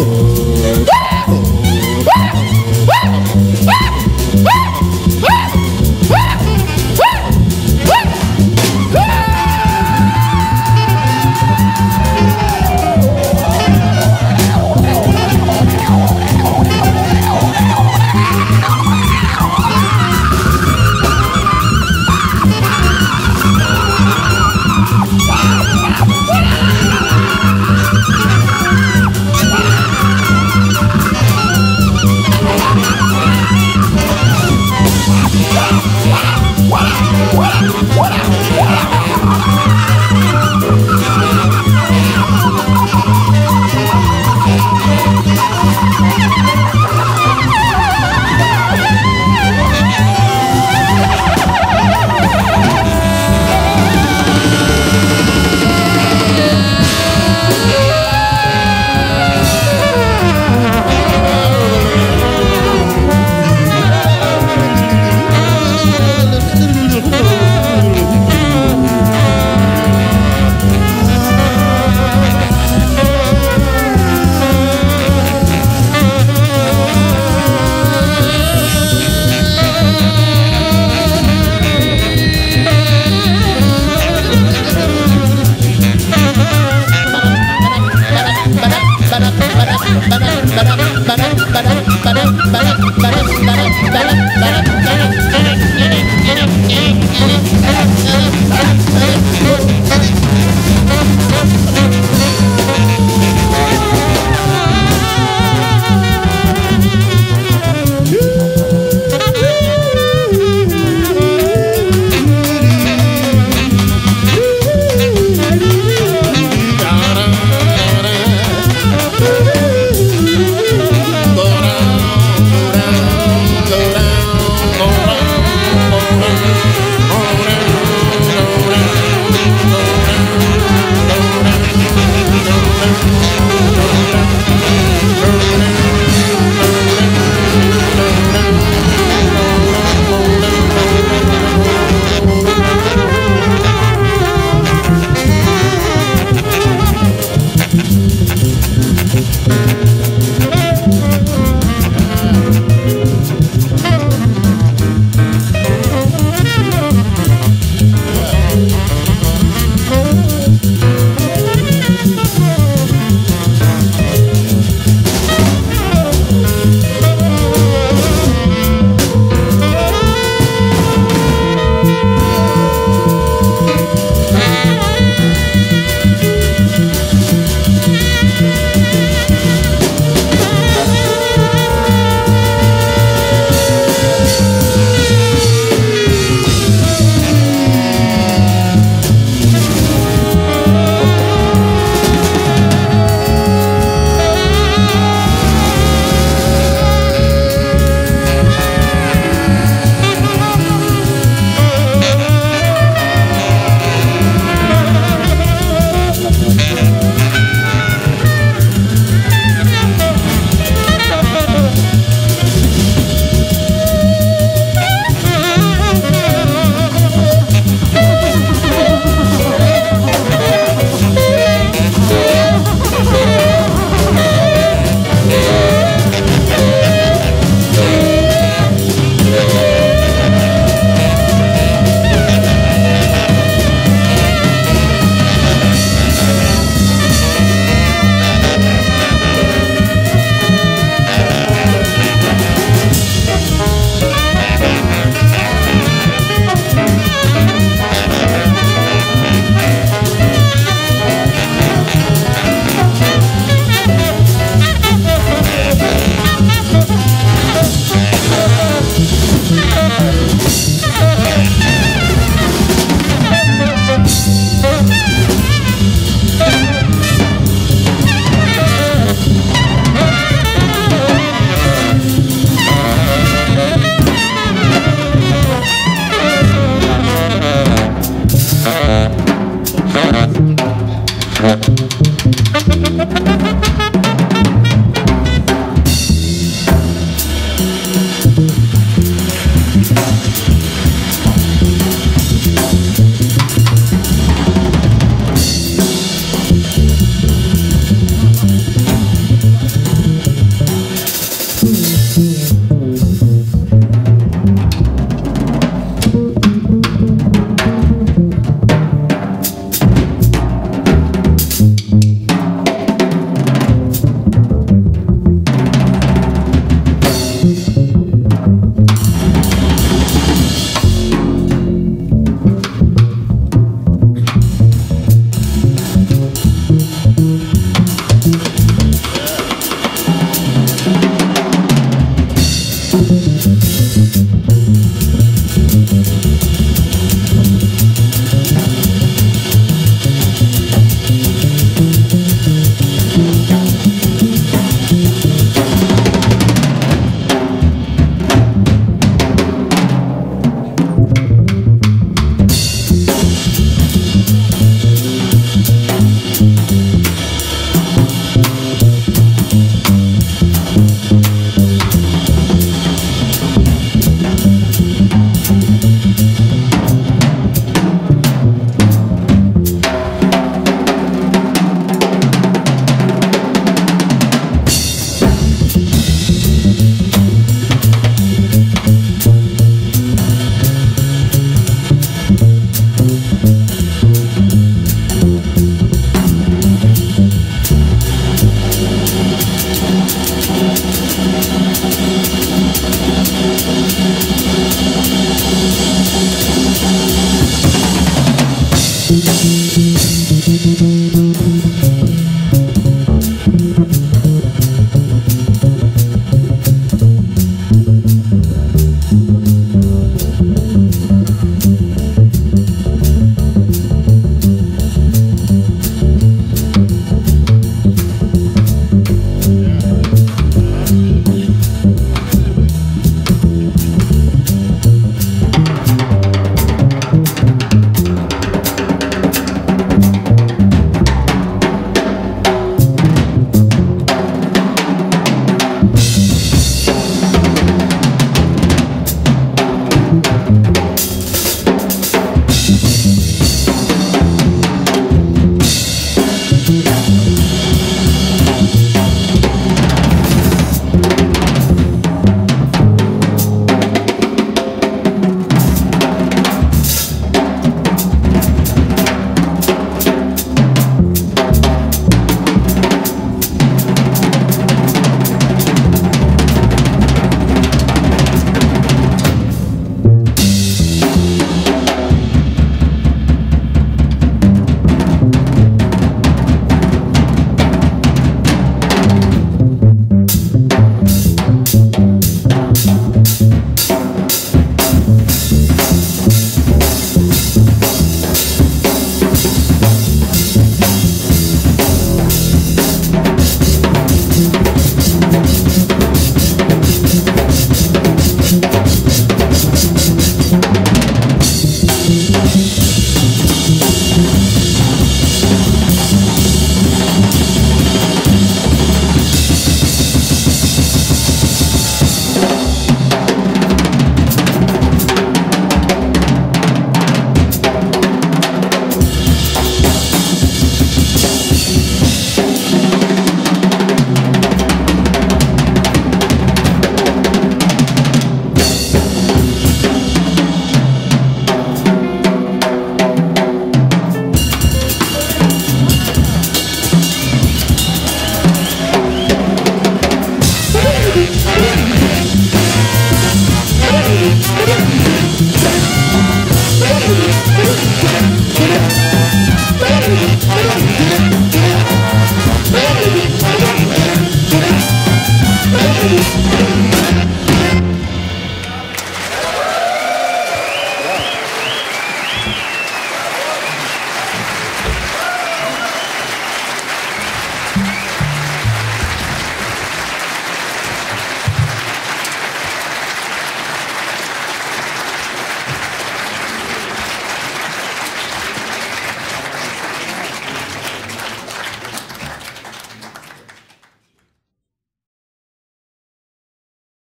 Oh.